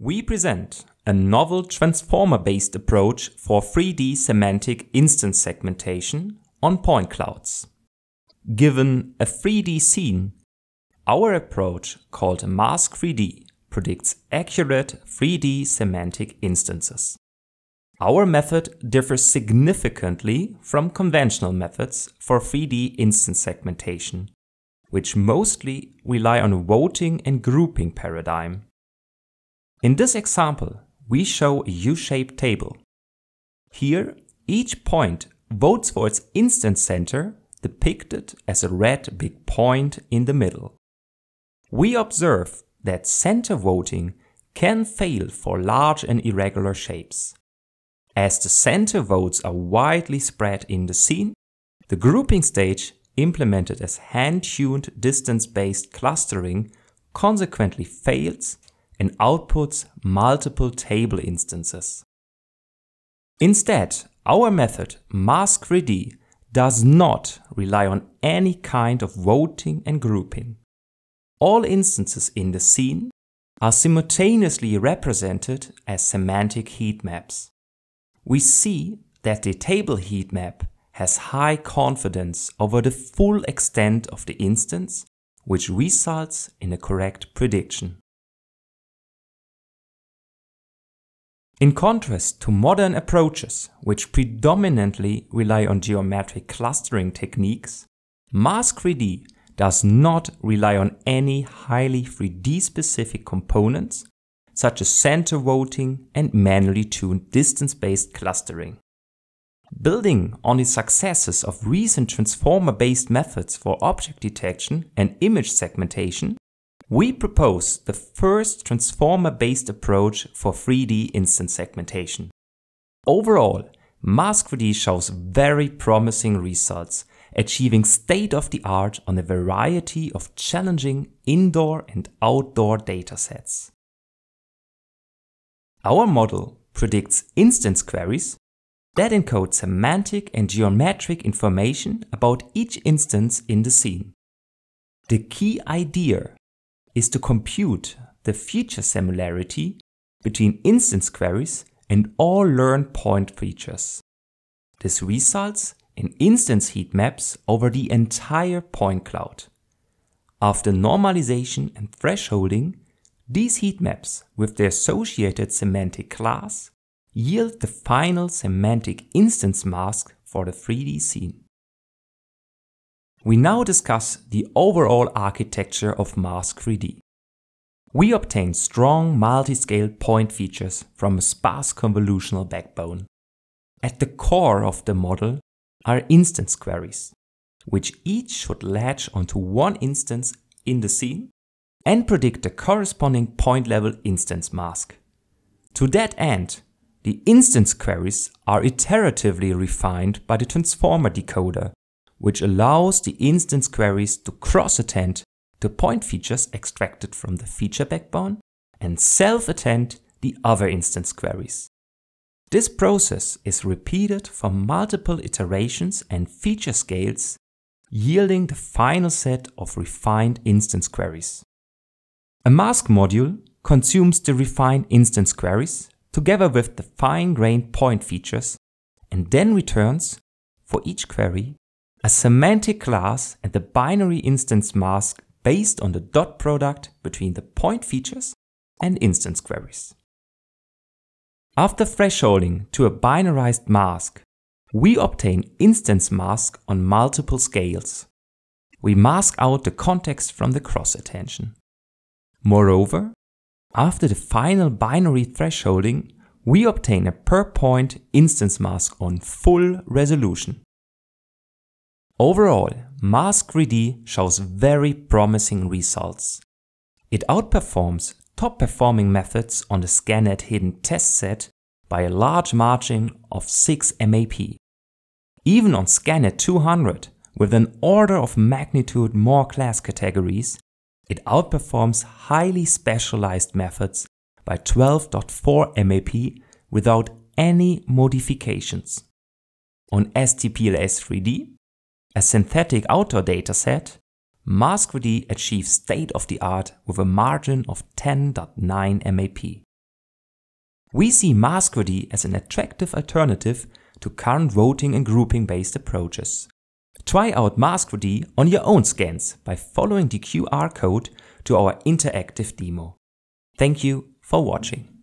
We present a novel transformer-based approach for 3D semantic instance segmentation on point clouds. Given a 3D scene, our approach called Mask 3D predicts accurate 3D semantic instances. Our method differs significantly from conventional methods for 3D instance segmentation, which mostly rely on voting and grouping paradigm. In this example, we show a U-shaped table. Here, each point votes for its instance center, depicted as a red big point in the middle. We observe that center voting can fail for large and irregular shapes. As the center votes are widely spread in the scene, the grouping stage implemented as hand-tuned distance-based clustering consequently fails and outputs multiple table instances. Instead, our method, Mask3D, does not rely on any kind of voting and grouping. All instances in the scene are simultaneously represented as semantic heat maps. We see that the table heat map has high confidence over the full extent of the instance, which results in a correct prediction. In contrast to modern approaches, which predominantly rely on geometric clustering techniques, Mask3D does not rely on any highly 3D specific components, such as center voting and manually tuned distance-based clustering. Building on the successes of recent transformer-based methods for object detection and image segmentation, we propose the first transformer-based approach for 3D instance segmentation. Overall, Mask3D shows very promising results, achieving state-of-the-art on a variety of challenging indoor and outdoor datasets. Our model predicts instance queries that encode semantic and geometric information about each instance in the scene. The key idea is to compute the feature similarity between instance queries and all learned point features. This results in instance heat maps over the entire point cloud. After normalization and thresholding, these heat maps with their associated semantic class yield the final semantic instance mask for the 3D scene. We now discuss the overall architecture of Mask3D. We obtain strong multi-scale point features from a sparse convolutional backbone. At the core of the model are instance queries, which each should latch onto one instance in the scene and predict the corresponding point level instance mask. To that end, the instance queries are iteratively refined by the transformer decoder which allows the instance queries to cross-attend to point features extracted from the feature backbone and self-attend the other instance queries. This process is repeated for multiple iterations and feature scales, yielding the final set of refined instance queries. A mask module consumes the refined instance queries together with the fine-grained point features and then returns, for each query, a semantic class and the binary instance mask based on the dot product between the point features and instance queries. After thresholding to a binarized mask, we obtain instance mask on multiple scales. We mask out the context from the cross-attention. Moreover, after the final binary thresholding, we obtain a per point instance mask on full resolution. Overall, Mask3D shows very promising results. It outperforms top performing methods on the ScanNet hidden test set by a large margin of 6 MAP. Even on ScanNet 200, with an order of magnitude more class categories, it outperforms highly specialized methods by 12.4 MAP without any modifications. On STPLS3D, a synthetic outdoor dataset, Mask3D achieves state-of-the-art with a margin of 10.9 MAP. We see Mask3D as an attractive alternative to current voting and grouping based approaches. Try out Mask3D on your own scans by following the QR code to our interactive demo. Thank you for watching.